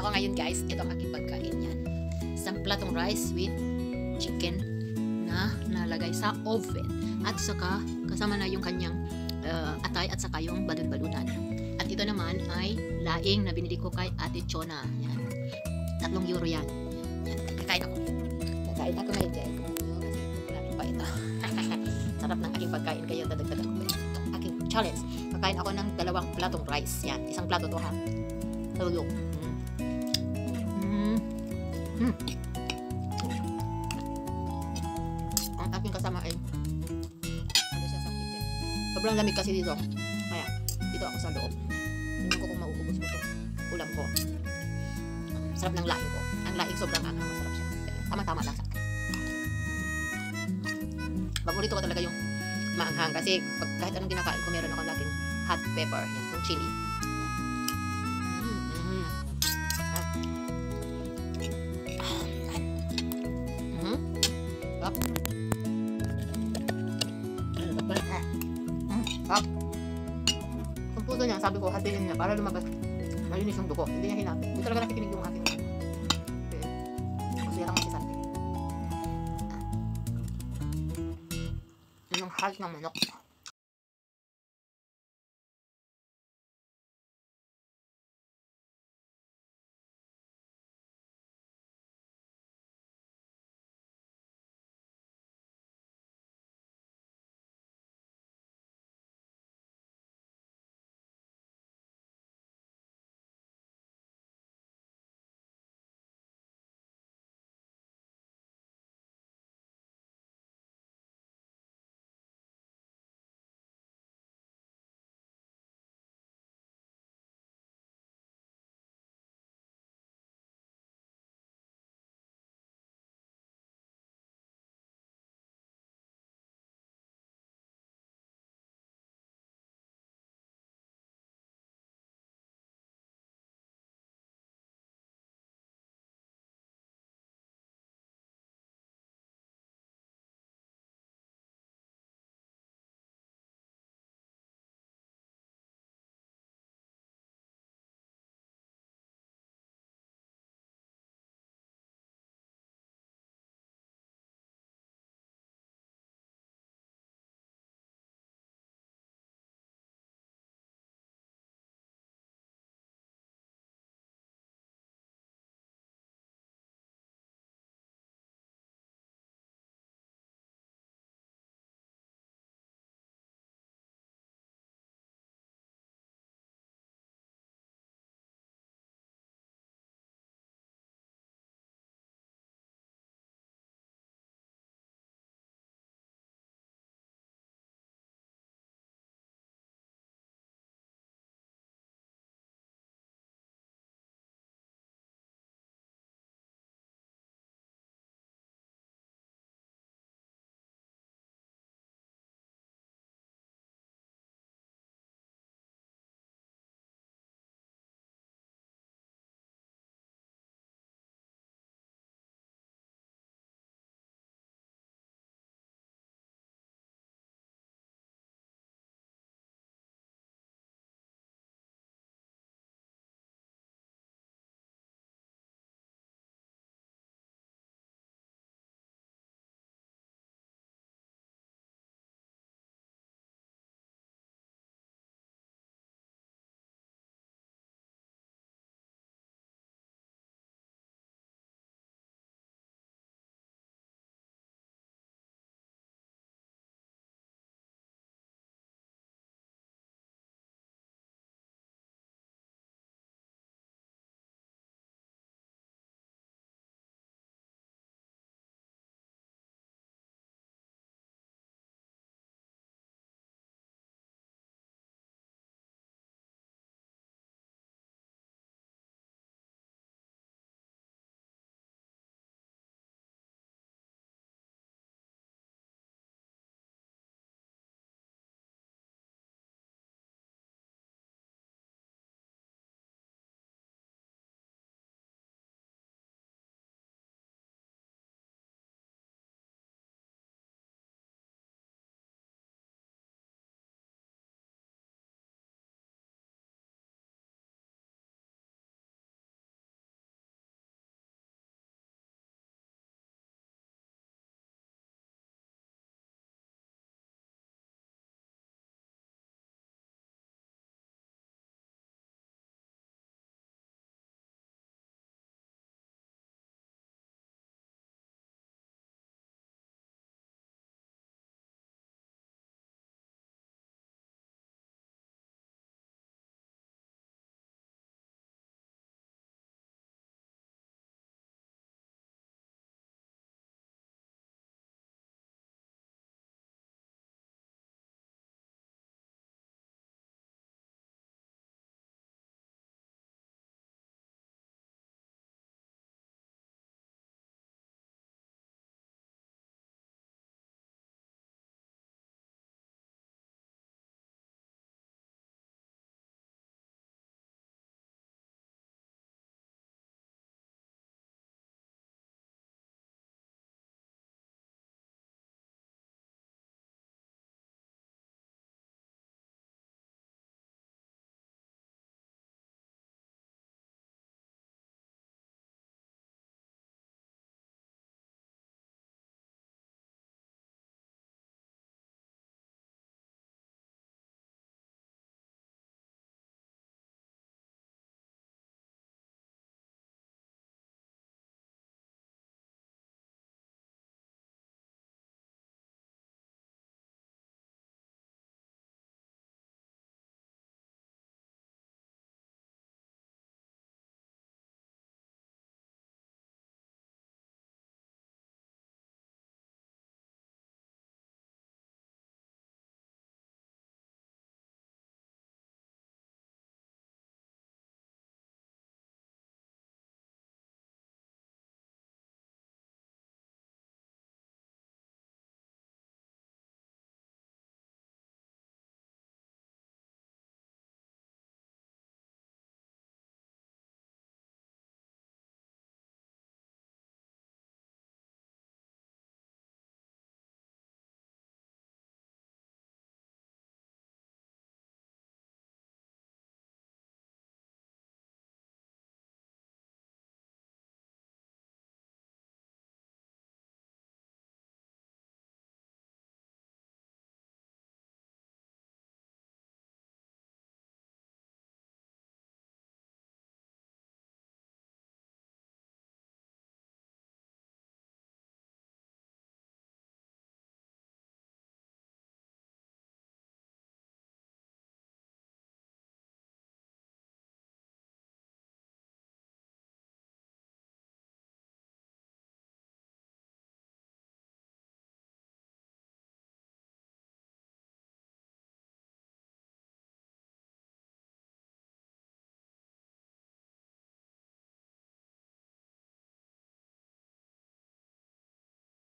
ako ngayon guys. Ito ang aking pagkain yan. Isang platong rice with chicken na nalagay sa oven. At saka kasama na yung kanyang uh, atay at saka yung balon-balunan. At ito naman ay laing na binili ko kay Ate Chona. Yan. Tatlong euro yan. Yan. Kakain ako. Kakain ako ngayon guys. Kasi pa ito. Sarap ng aking pagkain kayo. Dadagdagan ko ito. Aking challenge. Kakain ako ng dalawang platong rice. Yan. Isang plato to ha. Tulog. Mm. Mm. Ang aking kasama ay ano siya sa kitchen. Sobrang lamig kasi dito. Kaya, dito ako sa loob. Tingnan ko kung mauubos ko itong ulam ko. Sarap ng laing ko. Ang laing sobrang anghang. Masarap siya. Tama-tama lang sa akin. Paborito ko talaga yung maanghang kasi pag, kahit anong kinakain ko meron ako laging hot pepper. Yan, yung chili. Niya, sabi ko, hatiin niya para lumabas. Malinis yung dugo. Hindi niya hinapit. Hindi talaga nakikinig yung. Okay. Masira nga si Santi. Ah. Yun yung heart ng manok.